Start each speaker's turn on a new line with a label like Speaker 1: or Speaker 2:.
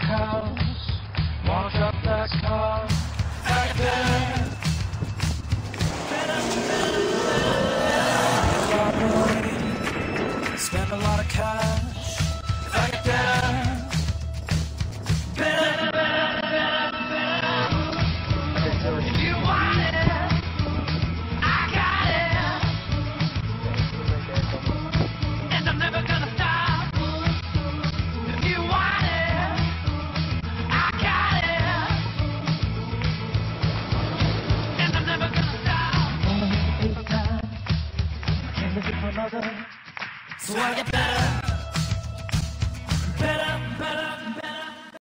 Speaker 1: cows, walk up that car. miss it another. So I get better.